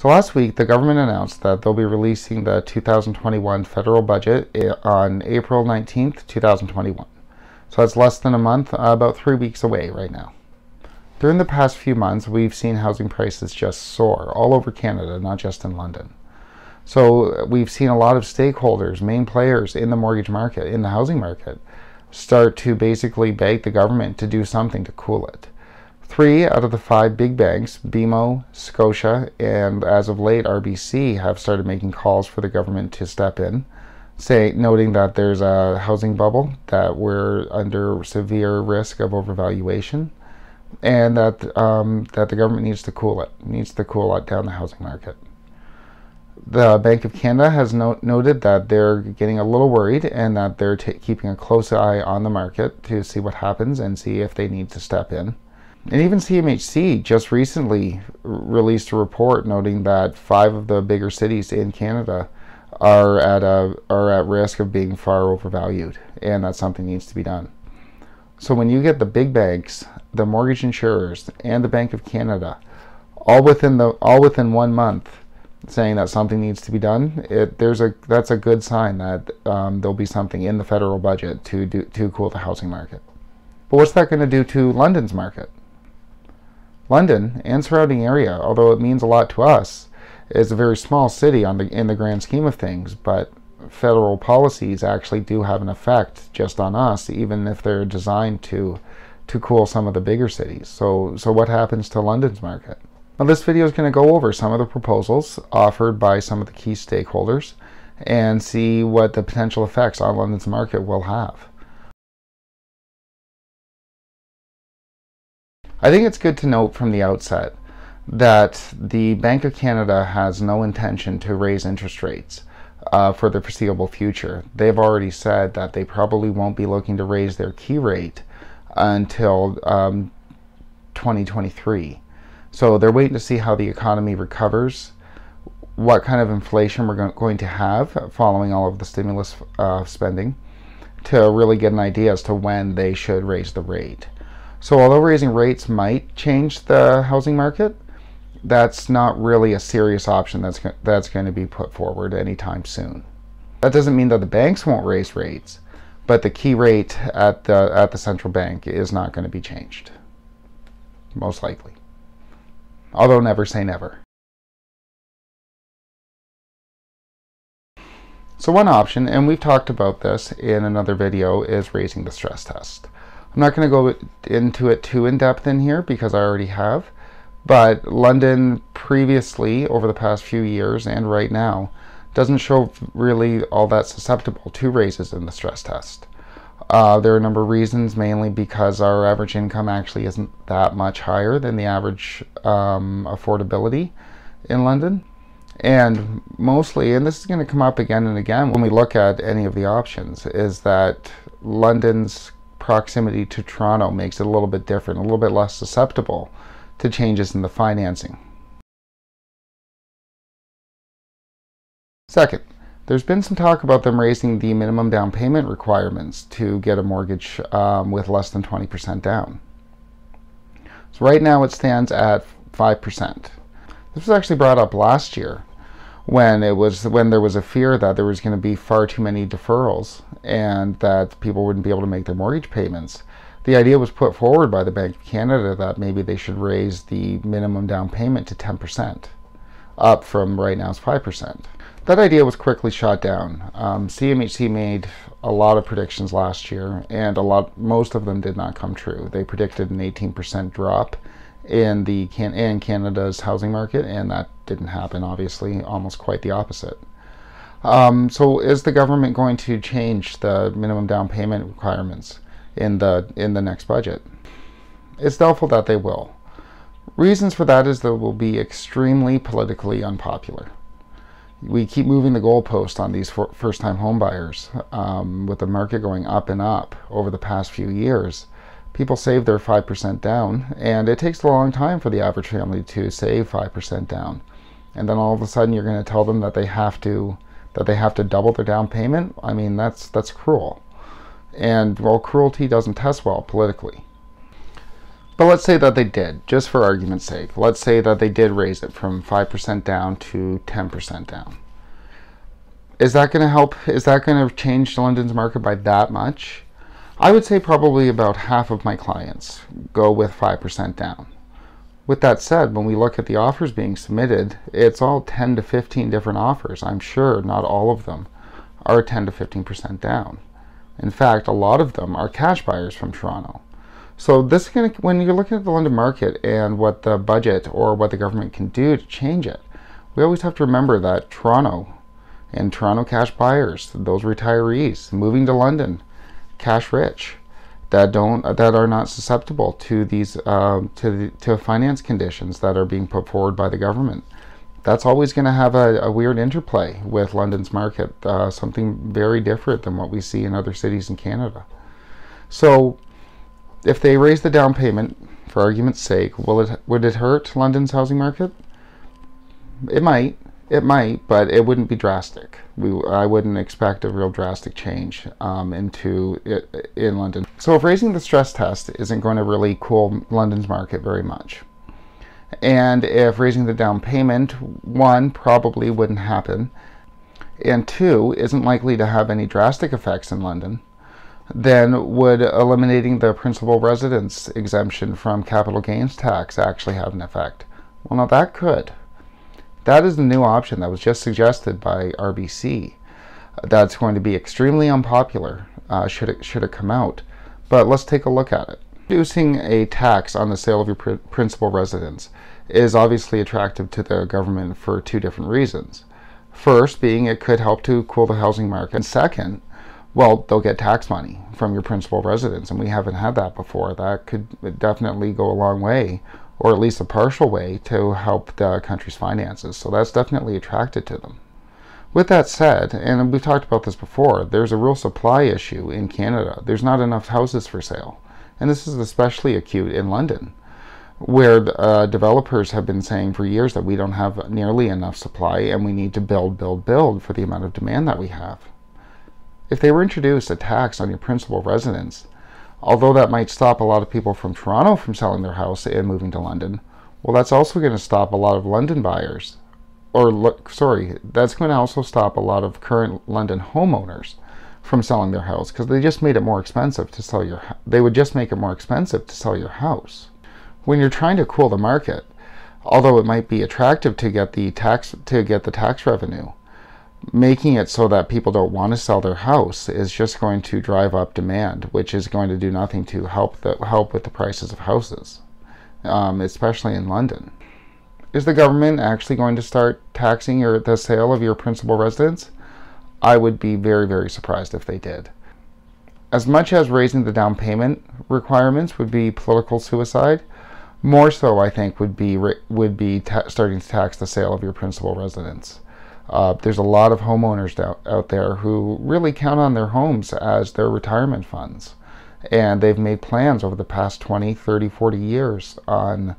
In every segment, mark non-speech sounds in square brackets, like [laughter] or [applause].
So last week, the government announced that they'll be releasing the 2021 federal budget on April 19th, 2021. So that's less than a month, uh, about three weeks away right now. During the past few months, we've seen housing prices just soar all over Canada, not just in London. So we've seen a lot of stakeholders, main players in the mortgage market, in the housing market, start to basically beg the government to do something to cool it. Three out of the five big banks, BMO, Scotia, and as of late RBC, have started making calls for the government to step in, say, noting that there's a housing bubble, that we're under severe risk of overvaluation, and that um, that the government needs to cool it, needs to cool it down the housing market. The Bank of Canada has no- noted that they're getting a little worried and that they're t- keeping a close eye on the market to see what happens and see if they need to step in. And even CMHC just recently released a report noting that five of the bigger cities in Canada are at a are at risk of being far overvalued, and that something needs to be done. So when you get the big banks, the mortgage insurers, and the Bank of Canada, all within the all within one month, saying that something needs to be done, it there's a that's a good sign that um, there'll be something in the federal budget to do to cool the housing market. But what's that going to do to London's market? London and surrounding area, although it means a lot to us, is a very small city on the in the grand scheme of things, but federal policies actually do have an effect just on us, even if they're designed to to cool some of the bigger cities. So so what happens to London's market? Well, this video is going to go over some of the proposals offered by some of the key stakeholders and see what the potential effects on London's market will have. I think it's good to note from the outset that the Bank of Canada has no intention to raise interest rates uh, for the foreseeable future. They've already said that they probably won't be looking to raise their key rate until um, 2023. So they're waiting to see how the economy recovers, what kind of inflation we're going to have following all of the stimulus uh, spending, to really get an idea as to when they should raise the rate. So although raising rates might change the housing market, that's not really a serious option that's that's going to be put forward anytime soon. That doesn't mean that the banks won't raise rates, but the key rate at the at the central bank is not going to be changed. Most likely. Although never say never. So one option, and we've talked about this in another video, is raising the stress test. I'm not going to go into it too in depth in here because I already have, but London previously, over the past few years and right now, doesn't show really all that susceptible to raises in the stress test. Uh, there are a number of reasons, mainly because our average income actually isn't that much higher than the average um, affordability in London. And mostly, and this is going to come up again and again when we look at any of the options, is that London's proximity to Toronto makes it a little bit different, a little bit less susceptible to changes in the financing. Second, there's been some talk about them raising the minimum down payment requirements to get a mortgage um, with less than 20% down. So right now it stands at 5%. This was actually brought up last year when it was when there was a fear that there was going to be far too many deferrals and that people wouldn't be able to make their mortgage payments. The idea was put forward by the Bank of Canada that maybe they should raise the minimum down payment to 10%, up from right now's 5%. That idea was quickly shot down. Um, CMHC made a lot of predictions last year, and a lot, most of them did not come true. They predicted an 18% drop in the can in Canada's housing market, and that didn't happen. Obviously, almost quite the opposite. Um, so, is the government going to change the minimum down payment requirements in the in the next budget? It's doubtful that they will. Reasons for that is that it will be extremely politically unpopular. We keep moving the goalpost on these first-time homebuyers, um, with the market going up and up over the past few years people save their 5% down, and it takes a long time for the average family to save 5% down. And then all of a sudden you're going to tell them that they have to that they have to double their down payment. I mean, that's that's cruel. And well, cruelty doesn't test well politically. But let's say that they did, just for argument's sake. Let's say that they did raise it from 5% down to 10% down. Is that going to help? Is that going to change London's market by that much? I would say probably about half of my clients go with 5% down. With that said, when we look at the offers being submitted, it's all 10 to 15 different offers. I'm sure not all of them are 10 to 15% down. In fact, a lot of them are cash buyers from Toronto. So this to, when you're looking at the London market and what the budget or what the government can do to change it, we always have to remember that Toronto and Toronto cash buyers, those retirees moving to London, cash rich, that don't that are not susceptible to these uh, to the, to finance conditions that are being put forward by the government. That's always going to have a, a, weird interplay with London's market, uh, something very different than what we see in other cities in Canada. So if they raise the down payment, for argument's sake, will it would it hurt London's housing market? It might, it might, but it wouldn't be drastic. We, I wouldn't expect a real drastic change um, into it, in London. So if raising the stress test isn't going to really cool London's market very much, and if raising the down payment, one probably wouldn't happen, and two isn't likely to have any drastic effects in London then would eliminating the principal residence exemption from capital gains tax actually have an effect? Well, now that could. That is the new option that was just suggested by RBC. That's going to be extremely unpopular uh, should it should it come out. But let's take a look at it. Reducing a tax on the sale of your pr principal residence is obviously attractive to the government for two different reasons. First, being it could help to cool the housing market. And second, well, they'll get tax money from your principal residence, and we haven't had that before. That could definitely go a long way, or at least a partial way, to help the country's finances. So that's definitely attracted to them. With that said, and we've talked about this before, there's a real supply issue in Canada. There's not enough houses for sale. And this is especially acute in London, where uh, developers have been saying for years that we don't have nearly enough supply and we need to build, build, build for the amount of demand that we have. If they were introduced a tax on your principal residence, although that might stop a lot of people from Toronto from selling their house and moving to London, well, that's also going to stop a lot of London buyers. Or, sorry, that's going to also stop a lot of current London homeowners from selling their house because they just made it more expensive to sell your they would just make it more expensive to sell your house. When you're trying to cool the market, although it might be attractive to get the tax to get the tax revenue, making it so that people don't want to sell their house is just going to drive up demand, which is going to do nothing to help the, help with the prices of houses, um, especially in London. Is the government actually going to start taxing your, the sale of your principal residence? I would be very, very surprised if they did. As much as raising the down payment requirements would be political suicide, more so I think would be would be starting to tax the sale of your principal residence. Uh, there's a lot of homeowners out, there who really count on their homes as their retirement funds. And they've made plans over the past 20, 30, 40 years on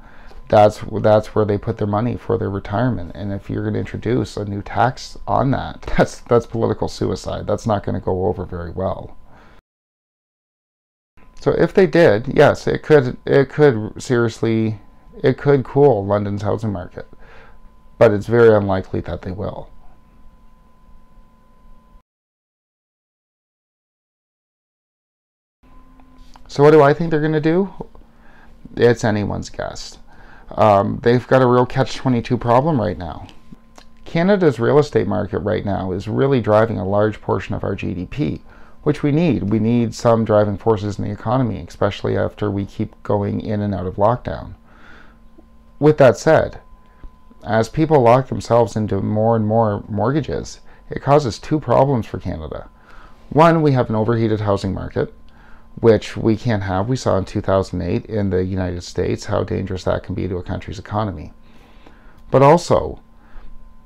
that's that's where they put their money for their retirement. And if you're going to introduce a new tax on that, [laughs] that's that's political suicide. That's not going to go over very well. So if they did, yes, it could it could seriously it could cool London's housing market, but it's very unlikely that they will. So what do I think they're going to do? It's anyone's guess. Um, they've got a real catch-22 problem right now. Canada's real estate market right now is really driving a large portion of our GDP, which we need. We need some driving forces in the economy, especially after we keep going in and out of lockdown. With that said, as people lock themselves into more and more mortgages, it causes two problems for Canada. One, we have an overheated housing market, which we can't have. We saw in 2008 in the United States how dangerous that can be to a country's economy. But also,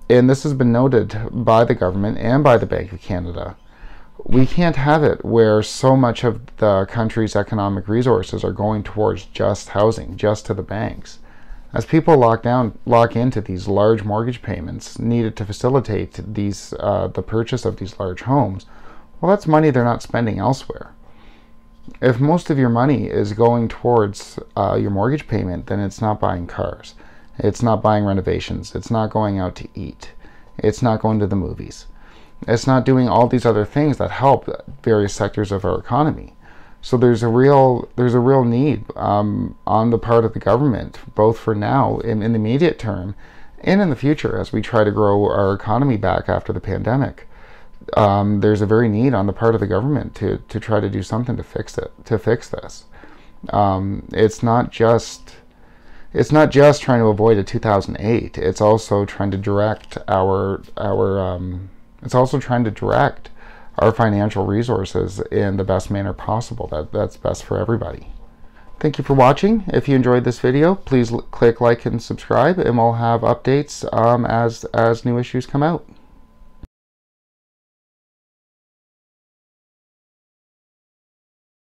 and this has been noted by the government and by the Bank of Canada, we can't have it where so much of the country's economic resources are going towards just housing, just to the banks. As people lock down, lock into these large mortgage payments needed to facilitate these uh, the purchase of these large homes, well, that's money they're not spending elsewhere if most of your money is going towards uh, your mortgage payment, then it's not buying cars, it's not buying renovations, it's not going out to eat, it's not going to the movies, it's not doing all these other things that help various sectors of our economy. So there's a real there's a real need um, on the part of the government, both for now in, in the immediate term, and in the future as we try to grow our economy back after the pandemic. Um, there's a very need on the part of the government to to try to do something to fix it to fix this. Um, it's not just it's not just trying to avoid a 2008. It's also trying to direct our our um, it's also trying to direct our financial resources in the best manner possible that that's best for everybody. Thank you for watching. If you enjoyed this video, please click like and subscribe, and we'll have updates um, as as new issues come out.